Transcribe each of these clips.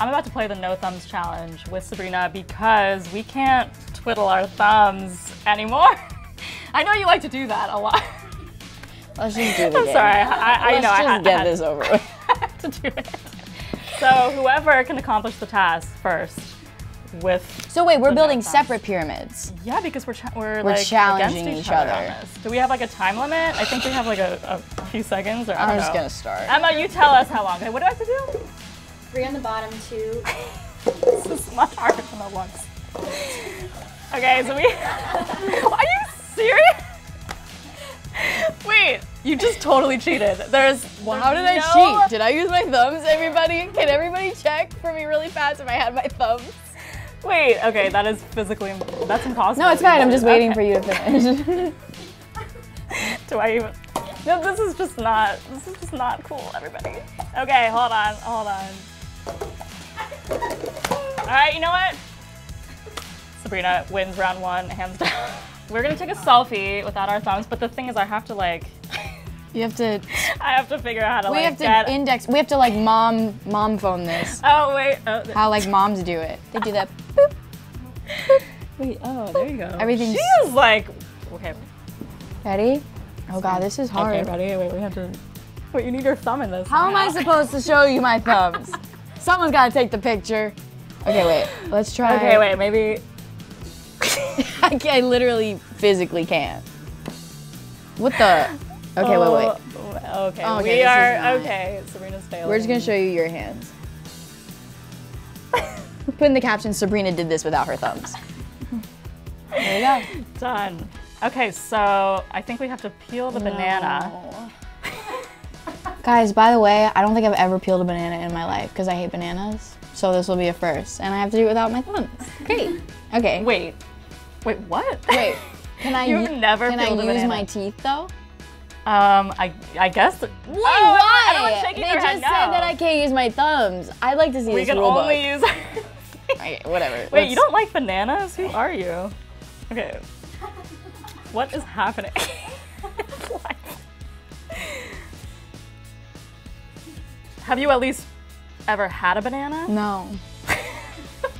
I'm about to play the no thumbs challenge with Sabrina because we can't twiddle our thumbs anymore. I know you like to do that a lot. Let's just do the I'm game. sorry. I, I Let's know I just had, get I this over with. to do it. So whoever can accomplish the task first with So wait, we're building separate pyramids. yeah, because we're we're, We're like challenging against each, each other. other. Do we have like a time limit? I think we have like a, a few seconds. Or I I'm don't just know. gonna start. Emma, you tell us how long. Okay, what do I have to do? Three on the bottom, two. This is much harder than it looks. Okay, so we. Are you serious? Wait, you just totally cheated. There's. Well, how did I cheat? Did I use my thumbs, everybody? Can everybody check for me really fast if I had my thumbs? Wait, okay, that is physically. That's impossible. No, it's fine. I'm just waiting Okay. for you to finish. Do I even? No, this is just not. This is just not cool, everybody. Okay, hold on, hold on. All right, you know what? Sabrina wins round one, hands down. We're gonna take a selfie without our thumbs, but the thing is, I have to like, you have to. I have to figure out how to We like have to get. index. We have to like mom mom phone this. oh wait. Oh, How like moms do it. They do that. Boop. wait. Oh, there you go. Everything's- She is like. Okay. Ready? Oh god, this is hard. Okay, ready? Wait, we have to. Wait, you need your thumb in this. How am I supposed to show you my thumbs? Someone's gotta take the picture. Okay, wait. Let's try. Okay, wait. Maybe. I, I literally physically can't. What the? Okay, wait, wait. Oh, Okay, Oh, okay, we are not- okay. Sabrina's failing. We're just gonna show you your hands. Put in the caption, Sabrina did this without her thumbs. There you go. Done. Okay, so I think we have to peel the banana. Guys, by the way, I don't think I've ever peeled a banana in my life because I hate bananas. So this will be a first, and I have to do it without my thumbs. Great. Okay. Wait, wait, what? Wait. Can I? You've u- never Can I peeled a use banana. my teeth though? Um, I I guess. Wait, Wait, why? Everyone's shaking they their just head said no. that I can't use my thumbs. I'd like to see We this can rule only book. use. Okay, whatever. Wait, Let's- you don't like bananas? Who are you? Okay. What is happening? Have you at least ever had a banana? No.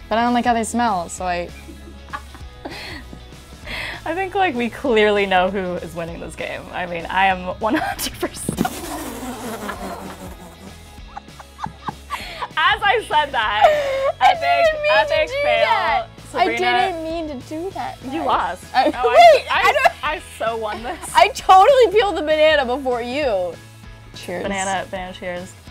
but I don't like how they smell, so I. I think like we clearly know who is winning this game. I mean, I am 100%. As I said that, I epic, didn't mean epic to do fail. that. Sabrina, I didn't mean to do that. You lost. I- Oh, wait, I, I I, don't- I so won this. I totally peeled the banana before you. Cheers. banana, banana cheers.